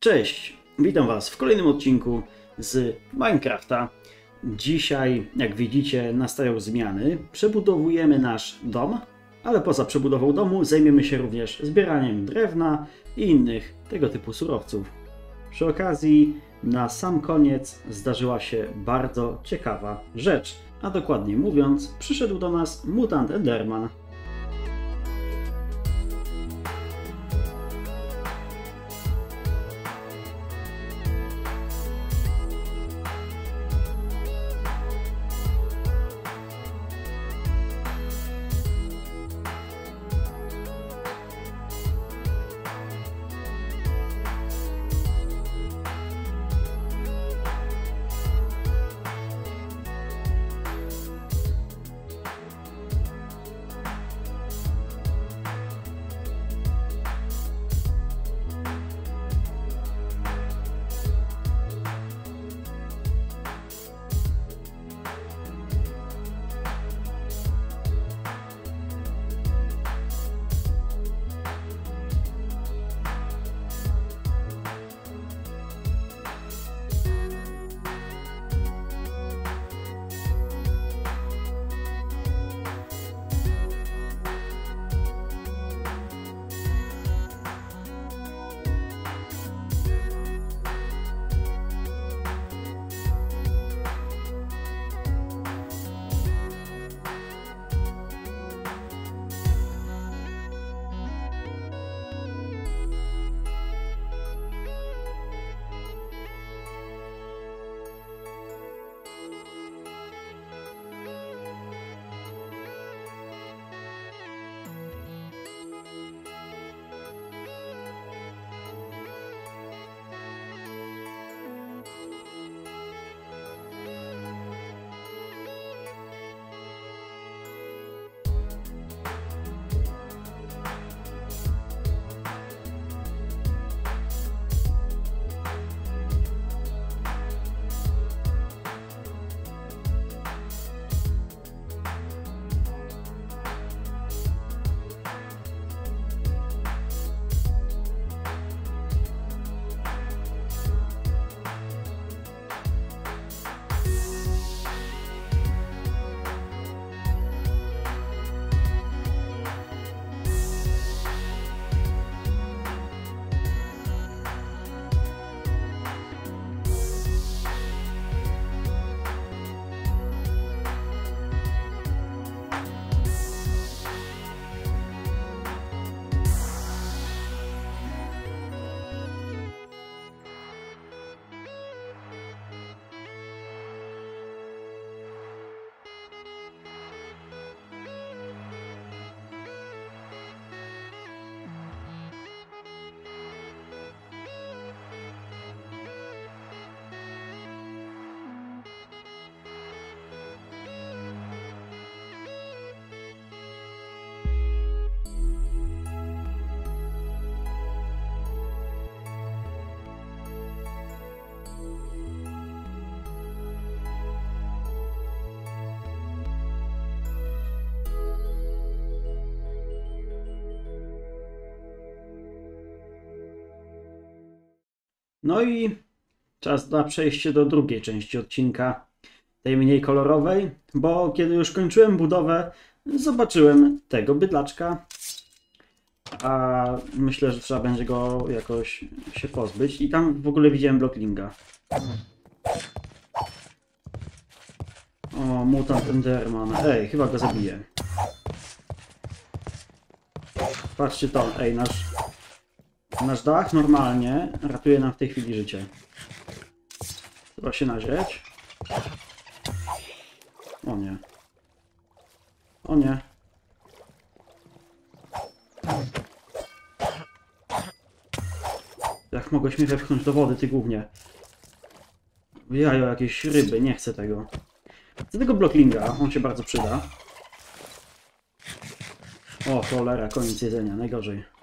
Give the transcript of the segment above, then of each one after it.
Cześć, witam Was w kolejnym odcinku z Minecrafta. Dzisiaj, jak widzicie, nastają zmiany. Przebudowujemy nasz dom, ale poza przebudową domu zajmiemy się również zbieraniem drewna i innych tego typu surowców. Przy okazji, na sam koniec zdarzyła się bardzo ciekawa rzecz, a dokładnie mówiąc, przyszedł do nas mutant Enderman. No i czas na przejście do drugiej części odcinka, tej mniej kolorowej, bo kiedy już kończyłem budowę, zobaczyłem tego bydlaczka, a myślę, że trzeba będzie go jakoś się pozbyć i tam w ogóle widziałem blocklinga. O, mutant Enderman. Ej, chyba go zabiję. Patrzcie to, ej, nasz Nasz dach normalnie ratuje nam w tej chwili życie. Trzeba się nazieć. O nie. O nie. Jak mogłeś mnie wepchnąć do wody, ty głównie. Jajo, jakieś ryby, nie chcę tego. Chcę tego blocklinga, on się bardzo przyda. O, cholera, koniec jedzenia, najgorzej.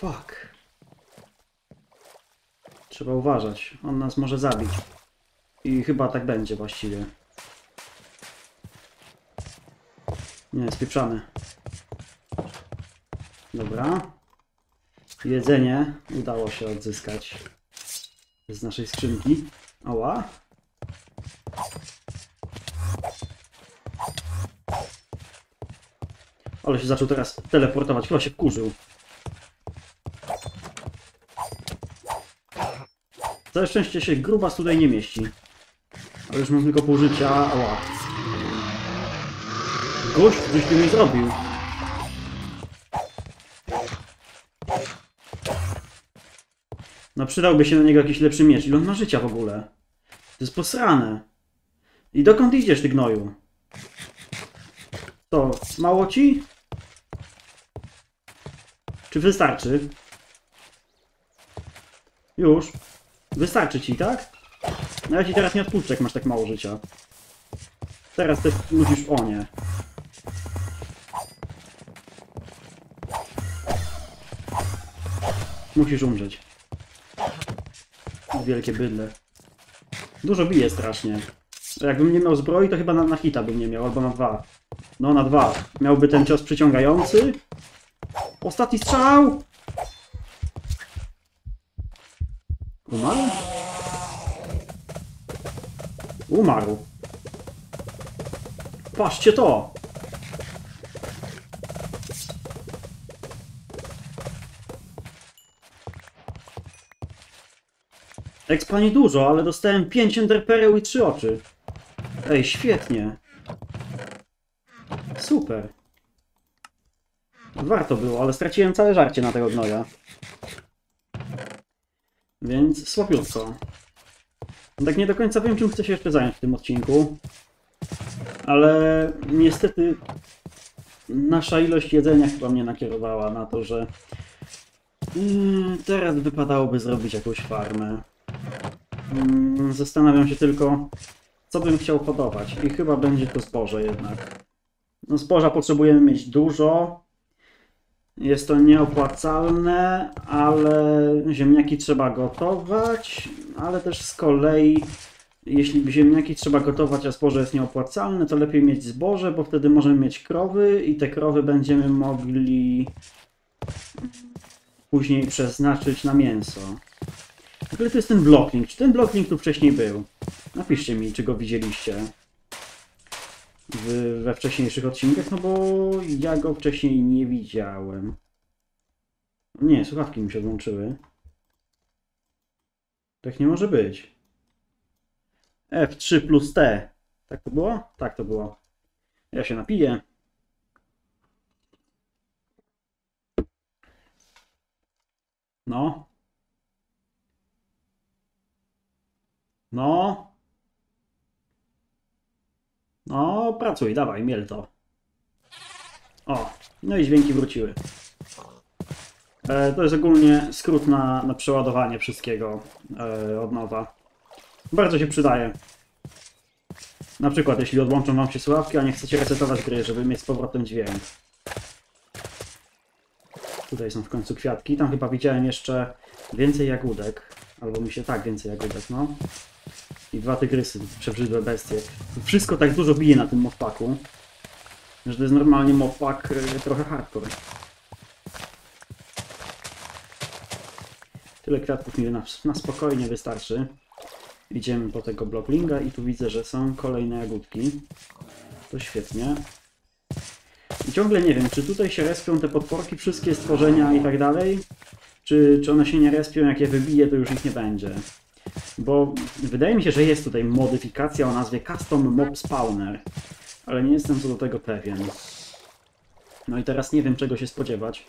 Fuck. Trzeba uważać. On nas może zabić. I chyba tak będzie właściwie. Nie, spieprzamy. Dobra. Jedzenie udało się odzyskać z naszej skrzynki. Ała. Ale się zaczął teraz teleportować, chyba się wkurzył. Całe szczęście się grubas tutaj nie mieści. Ale już mam tylko pół życia. Ała. Gość, coś ty mi zrobił. No przydałby się na niego jakiś lepszy miecz. Ile on ma życia w ogóle? To jest posrane. I dokąd idziesz, ty gnoju? To, mało ci? Czy wystarczy? Już? Wystarczy ci, tak? No ja ci teraz nie odpuszczę, jak masz tak mało życia. Teraz też musisz... O nie. Musisz umrzeć. Wielkie bydle. Dużo bije strasznie. Jakbym nie miał zbroi, to chyba na, na hita bym nie miał, albo na dwa. No, na dwa. Miałby ten cios przyciągający. Ostatni strzał! Umarł? Umarł. Patrzcie to! Expa nie dużo, ale dostałem 5 enderpereł i 3 oczy. Ej, świetnie. Super. Warto było, ale straciłem całe żarcie na tego gnoja. Więc słabiutko. Tak nie do końca wiem, czym chcę się jeszcze zająć w tym odcinku. Ale niestety nasza ilość jedzenia chyba mnie nakierowała na to, że mm, teraz wypadałoby zrobić jakąś farmę. Mm, Zastanawiam się tylko, co bym chciał hodować. I chyba będzie to zboże jednak. No zboża potrzebujemy mieć dużo. Jest to nieopłacalne, ale ziemniaki trzeba gotować, ale też z kolei jeśli ziemniaki trzeba gotować, a zboże jest nieopłacalne, to lepiej mieć zboże, bo wtedy możemy mieć krowy i te krowy będziemy mogli później przeznaczyć na mięso. W ogóle to jest ten blocking. Czy ten blocking tu wcześniej był? Napiszcie mi, czy go widzieliście w, we wcześniejszych odcinkach, no bo ja go wcześniej nie widziałem. Nie, słuchawki mi się odłączyły. Tak nie może być. F3 plus T. Tak to było? Tak to było. Ja się napiję. No. No. No, pracuj, dawaj, miel to. O, no i dźwięki wróciły. E, to jest ogólnie skrót na, na przeładowanie wszystkiego e, od nowa. Bardzo się przydaje. Na przykład, jeśli odłączą wam się słuchawki, a nie chcecie resetować gry, żeby mieć z powrotem dźwięk. Tutaj są w końcu kwiatki. Tam chyba widziałem jeszcze więcej jagódek. Albo mi się tak, więcej jagódek, no. I dwa tygrysy, przebrzydłe bestie. Wszystko tak dużo bije na tym modpaku, że to jest normalnie modpak e, trochę hardcore. Tyle kwiatków mi na, na spokojnie wystarczy. Idziemy po tego blocklinga i tu widzę, że są kolejne jagódki. To świetnie. I ciągle nie wiem, czy tutaj się respią te podporki, wszystkie stworzenia i tak dalej, czy, czy one się nie respią, jak je wybiję, to już ich nie będzie. Bo wydaje mi się, że jest tutaj modyfikacja o nazwie Custom Mob Spawner, ale nie jestem co do tego pewien. No i teraz nie wiem, czego się spodziewać.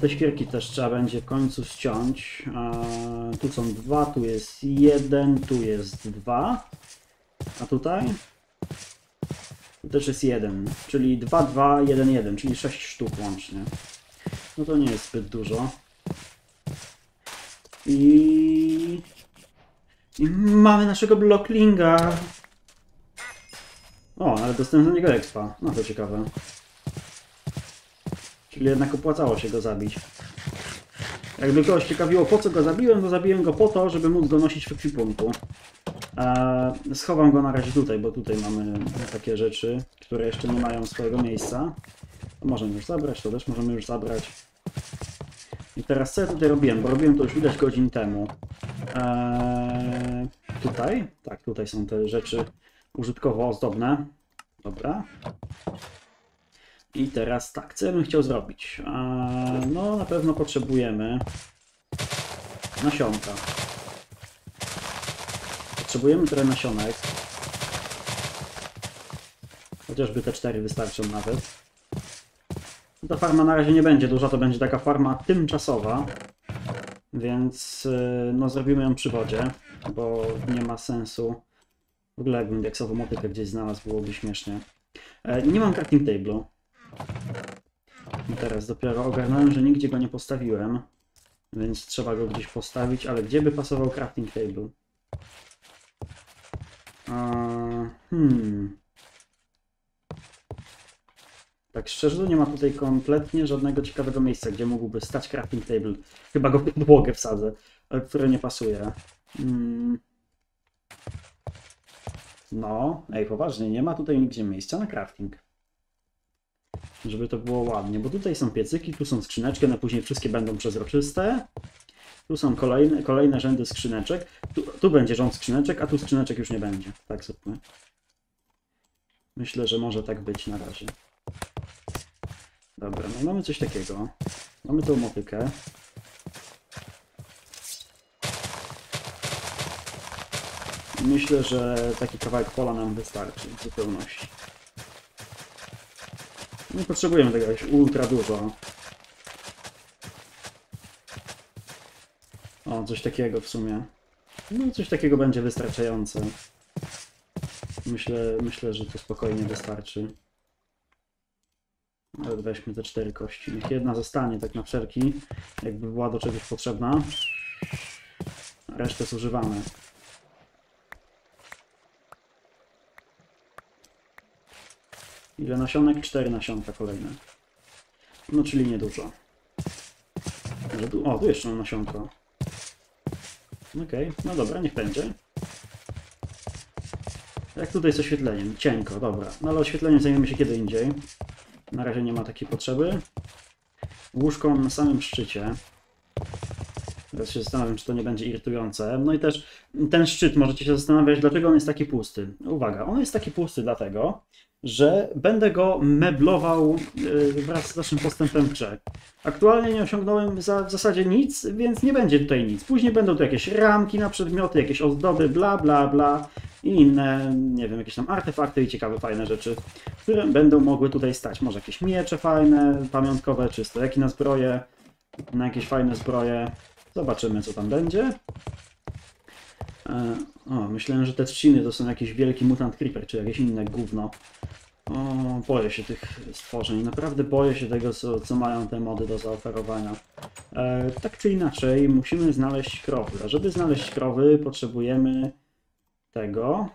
Te świerki też trzeba będzie w końcu ściąć. Tu są dwa, tu jest jeden, tu jest dwa. A tutaj? Tu też jest jeden, czyli 2, 2, 1, 1, czyli 6 sztuk łącznie. No to nie jest zbyt dużo. I... I mamy naszego blocklinga. O, ale dostałem za niego expa. No to ciekawe. Czyli jednak opłacało się go zabić. Jakby kogoś ciekawiło po co go zabiłem, to zabiłem go po to, żeby móc go nosić w ekwipunku. Eee, schowam go na razie tutaj, bo tutaj mamy takie rzeczy, które jeszcze nie mają swojego miejsca. To możemy już zabrać, to też możemy już zabrać. I teraz co ja tutaj robiłem? Bo robiłem to już widać godzin temu. Eee, tutaj? Tak, tutaj są te rzeczy użytkowo ozdobne. Dobra. I teraz tak, co ja bym chciał zrobić? No, na pewno potrzebujemy nasionka. Potrzebujemy trochę nasionek. Chociażby te cztery wystarczą nawet. Ta farma na razie nie będzie duża, to będzie taka farma tymczasowa. Więc yy, no zrobimy ją przy wodzie, bo nie ma sensu. W ogóle jakbym diaksową motykę gdzieś znalazł, byłoby śmiesznie. E, nie mam crafting table'u. Teraz dopiero ogarnąłem, że nigdzie go nie postawiłem. Więc trzeba go gdzieś postawić, ale gdzie by pasował crafting table? Eee, hmm. Tak szczerze, nie ma tutaj kompletnie żadnego ciekawego miejsca, gdzie mógłby stać crafting table. Chyba go w podłogę wsadzę, ale które nie pasuje. Hmm. No, ej, poważnie, nie ma tutaj nigdzie miejsca na crafting. Żeby to było ładnie, bo tutaj są piecyki, tu są skrzyneczki, one później wszystkie będą przezroczyste. Tu są kolejne, kolejne rzędy skrzyneczek. Tu, tu będzie rząd skrzyneczek, a tu skrzyneczek już nie będzie. Tak zróbmy. Myślę, że może tak być na razie. Dobra, no mamy coś takiego. Mamy tą motykę. Myślę, że taki kawałek pola nam wystarczy w zupełności. Nie potrzebujemy tego jakoś ultra dużo. O, coś takiego w sumie. No, coś takiego będzie wystarczające. Myślę, myślę, że to spokojnie wystarczy. Weźmy te cztery kości. Niech jedna zostanie tak na wszelki, jakby była do czegoś potrzebna. Resztę zużywamy. Ile nasionek? Cztery nasionka kolejne. No, czyli niedużo. O, tu jeszcze nasionko. Okej, okay. no dobra, niech będzie. Jak tutaj z oświetleniem? Cienko, dobra. No ale oświetleniem zajmiemy się kiedy indziej. Na razie nie ma takiej potrzeby. Łóżko na samym szczycie. Teraz się zastanawiam, czy to nie będzie irytujące. No i też ten szczyt, możecie się zastanawiać, dlaczego on jest taki pusty. Uwaga, on jest taki pusty dlatego, że będę go meblował y, wraz z naszym postępem w grze. Aktualnie nie osiągnąłem za, w zasadzie nic, więc nie będzie tutaj nic. Później będą tu jakieś ramki na przedmioty, jakieś ozdoby, bla bla bla i inne, nie wiem, jakieś tam artefakty i ciekawe, fajne rzeczy, które będą mogły tutaj stać. Może jakieś miecze fajne, pamiątkowe, czy stojaki na zbroje, na jakieś fajne zbroje. Zobaczymy, co tam będzie. E, o, myślałem, że te trzciny to są jakiś wielki mutant creeper, czy jakieś inne gówno. O, boję się tych stworzeń. Naprawdę boję się tego, co, co mają te mody do zaoferowania. E, tak czy inaczej, musimy znaleźć krowy. A żeby znaleźć krowy, potrzebujemy tego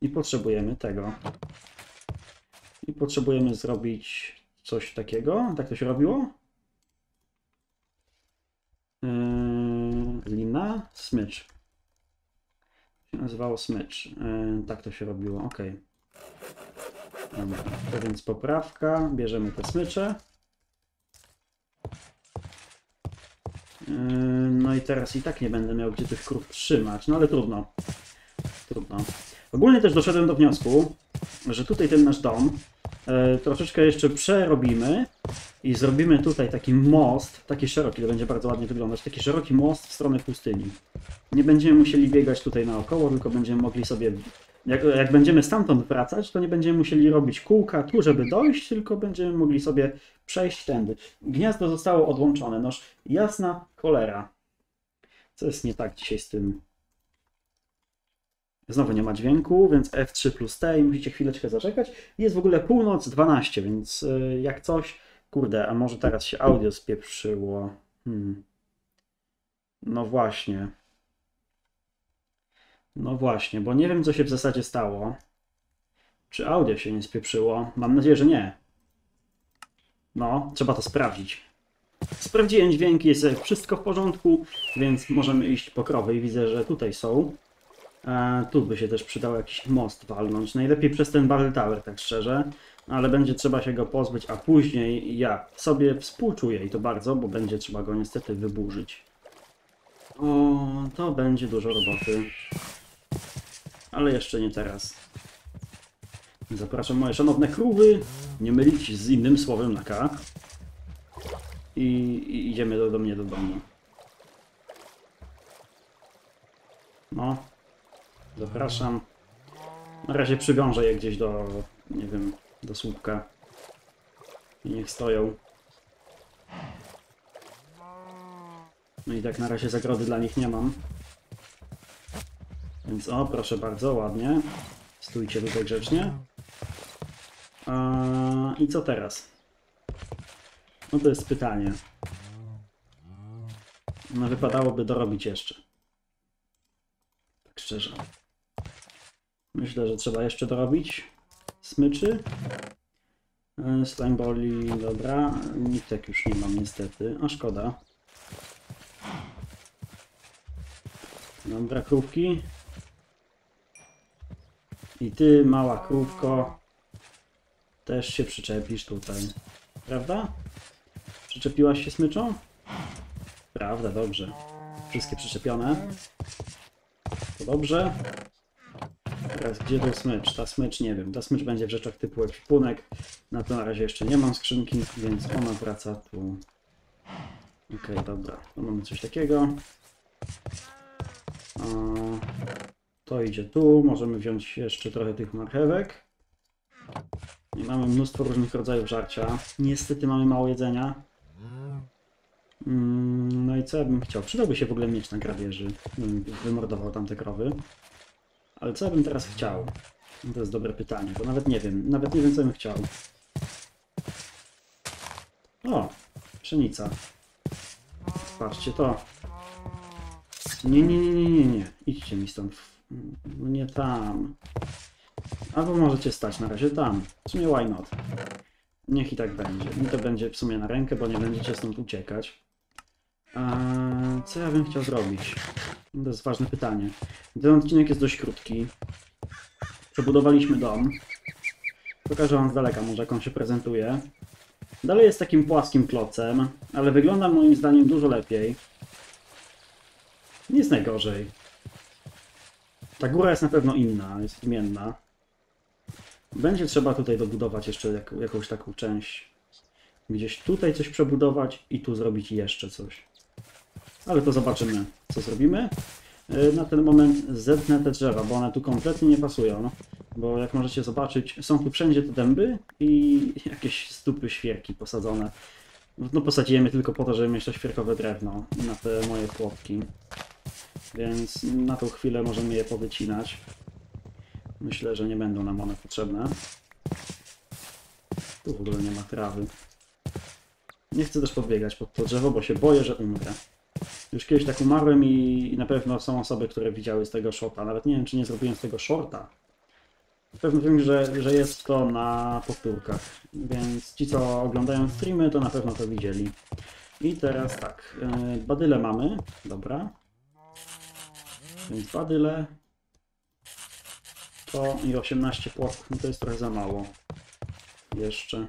i potrzebujemy tego. I potrzebujemy zrobić coś takiego. Tak to się robiło? Yy, lina, smycz. Się nazywało smycz. Yy, tak to się robiło, ok. Dobra, to więc poprawka. Bierzemy te smycze. Yy, no i teraz i tak nie będę miał gdzie tych krów trzymać, no ale trudno. Trudno. Ogólnie też doszedłem do wniosku, że tutaj ten nasz dom e, troszeczkę jeszcze przerobimy i zrobimy tutaj taki most, taki szeroki, to będzie bardzo ładnie wyglądać, taki szeroki most w stronę pustyni. Nie będziemy musieli biegać tutaj naokoło, tylko będziemy mogli sobie, jak, jak będziemy stamtąd wracać, to nie będziemy musieli robić kółka tu, żeby dojść, tylko będziemy mogli sobie przejść tędy. Gniazdo zostało odłączone, noż jasna cholera. Co jest nie tak dzisiaj z tym Znowu nie ma dźwięku, więc F3 plus T i musicie chwileczkę zaczekać. Jest w ogóle północ 12, więc y, jak coś... Kurde, a może teraz się audio spieprzyło. Hmm. No właśnie. No właśnie, bo nie wiem co się w zasadzie stało. Czy audio się nie spieprzyło? Mam nadzieję, że nie. No, trzeba to sprawdzić. Sprawdziłem dźwięki, jest wszystko w porządku, więc możemy iść po krowy i widzę, że tutaj są. A tu by się też przydał jakiś most walnąć. Najlepiej przez ten Battle Tower, tak szczerze. ale będzie trzeba się go pozbyć, a później ja sobie współczuję i to bardzo, bo będzie trzeba go niestety wyburzyć. O, to będzie dużo roboty. Ale jeszcze nie teraz. Zapraszam moje szanowne krówy. Nie mylić z innym słowem na K. I, i idziemy do, do mnie do domu. No. Zapraszam. Na razie przywiążę je gdzieś do, nie wiem, do słupka. I niech stoją. No i tak na razie zagrody dla nich nie mam. Więc o, proszę bardzo, ładnie. Stójcie tutaj grzecznie. A, I co teraz? No to jest pytanie. No wypadałoby dorobić jeszcze. Tak szczerze. Myślę, że trzeba jeszcze dorobić smyczy. E, Slime boli, dobra. Nitek już nie mam niestety. A szkoda. Dobra, krówki. I ty, mała krówko, też się przyczepisz tutaj. Prawda? Przyczepiłaś się smyczą? Prawda, dobrze. Wszystkie przyczepione. To dobrze. Teraz gdzie był smycz? Ta smycz nie wiem. Ta smycz będzie w rzeczach typu ekwipunek. Na to na razie jeszcze nie mam skrzynki, więc ona wraca tu. Okej, dobra. To mamy coś takiego. To idzie tu. Możemy wziąć jeszcze trochę tych marchewek. I mamy mnóstwo różnych rodzajów żarcia. Niestety mamy mało jedzenia. Mm, No i co ja bym chciał? Przydałby się w ogóle mieć na grabieży. Bym Wymordował tamte krowy. Ale co ja bym teraz chciał? No To jest dobre pytanie, bo nawet nie wiem. Nawet nie wiem, co bym chciał. O! Pszenica. Patrzcie to. Nie, nie, nie, nie, nie, nie. Idźcie mi stąd. No nie tam. Albo możecie stać na razie tam. W sumie why not? Niech i tak będzie. Mi to będzie w sumie na rękę, bo nie będziecie stąd uciekać. Co ja bym chciał zrobić? To jest ważne pytanie. Ten odcinek jest dość krótki. Przebudowaliśmy dom. Pokażę wam z daleka może jak on się prezentuje. Dalej jest takim płaskim klocem, ale wygląda moim zdaniem dużo lepiej. Nie jest najgorzej. Ta góra jest na pewno inna, jest odmienna. Będzie trzeba tutaj dobudować jeszcze jak, jakąś taką część. Gdzieś tutaj coś przebudować i tu zrobić jeszcze coś. Ale to zobaczymy, co zrobimy. Yy, Na ten moment zetnę te drzewa, bo one tu kompletnie nie pasują. Bo jak możecie zobaczyć, są tu wszędzie te dęby i jakieś stupy świerki posadzone. No posadziłem je tylko po to, żeby mieć to świerkowe drewno na te moje płotki. Więc na tą chwilę możemy je powycinać. Myślę, że nie będą nam one potrzebne. Tu w ogóle nie ma trawy. Nie chcę też podbiegać pod to drzewo, bo się boję, że umrę. Już kiedyś tak umarłem i, i na pewno są osoby, które widziały z tego shorta. Nawet nie wiem, czy nie zrobiłem z tego shorta. Na pewno wiem, że, że jest to na powtórkach. Więc ci, co oglądają streamy, to na pewno to widzieli. I teraz tak. Yy, badyle mamy. Dobra. Więc badyle. To i 18 płotków, no to jest trochę za mało. Jeszcze.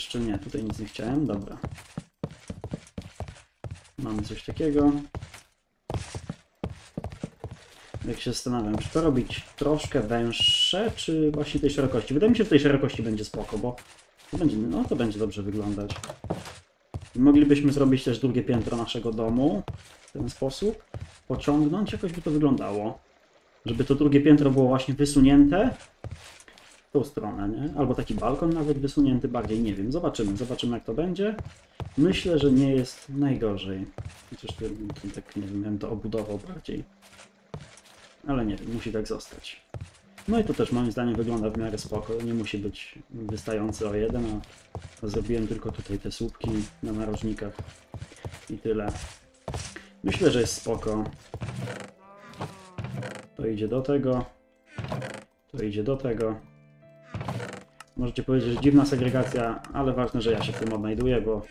Jeszcze nie, tutaj nic nie chciałem, dobra. Mamy coś takiego. Jak się zastanawiam, czy to robić troszkę węższe, czy właśnie tej szerokości. Wydaje mi się, że tej szerokości będzie spoko, bo to będzie, no to będzie dobrze wyglądać. Moglibyśmy zrobić też drugie piętro naszego domu w ten sposób. Pociągnąć, jakoś by to wyglądało. Żeby to drugie piętro było właśnie wysunięte tą stronę, nie? Albo taki balkon nawet wysunięty bardziej, nie wiem. Zobaczymy, zobaczymy jak to będzie. Myślę, że nie jest najgorzej. Chociaż to, tak nie wiem, to obudował bardziej. Ale nie wiem, musi tak zostać. No i to też moim zdaniem wygląda w miarę spoko. Nie musi być wystający o jeden, a zrobiłem tylko tutaj te słupki na narożnikach i tyle. Myślę, że jest spoko. To idzie do tego. To idzie do tego. Możecie powiedzieć, że dziwna segregacja, ale ważne, że ja się w tym odnajduję, bo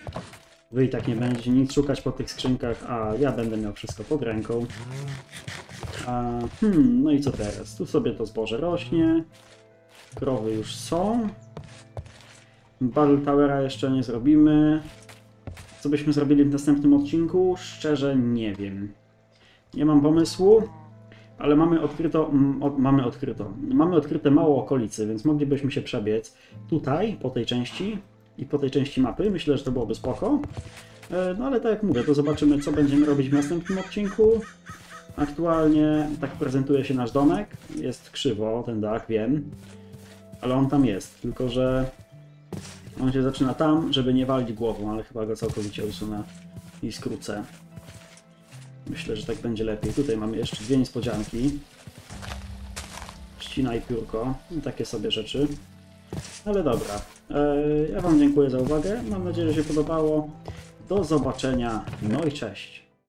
wy i tak nie będziecie nic szukać po tych skrzynkach, a ja będę miał wszystko pod ręką. A, hmm, no i co teraz? Tu sobie to zboże rośnie. Krowy już są. Battle Towera jeszcze nie zrobimy. Co byśmy zrobili w następnym odcinku? Szczerze nie wiem. Nie mam pomysłu, ale mamy odkryto, od, mamy odkryto, mamy odkryte mało okolicy, więc moglibyśmy się przebiec tutaj, po tej części i po tej części mapy. Myślę, że to byłoby spoko. E, No ale tak jak mówię, to zobaczymy, co będziemy robić w następnym odcinku. Aktualnie tak prezentuje się nasz domek. Jest krzywo, ten dach, wiem. Ale on tam jest, tylko że on się zaczyna tam, żeby nie walić głową, ale chyba go całkowicie usunę i skrócę. Myślę, że tak będzie lepiej. Tutaj mamy jeszcze dwie niespodzianki. Trzcina i piórko. I takie sobie rzeczy. Ale dobra. E, Ja Wam dziękuję za uwagę. Mam nadzieję, że się podobało. Do zobaczenia. No i cześć.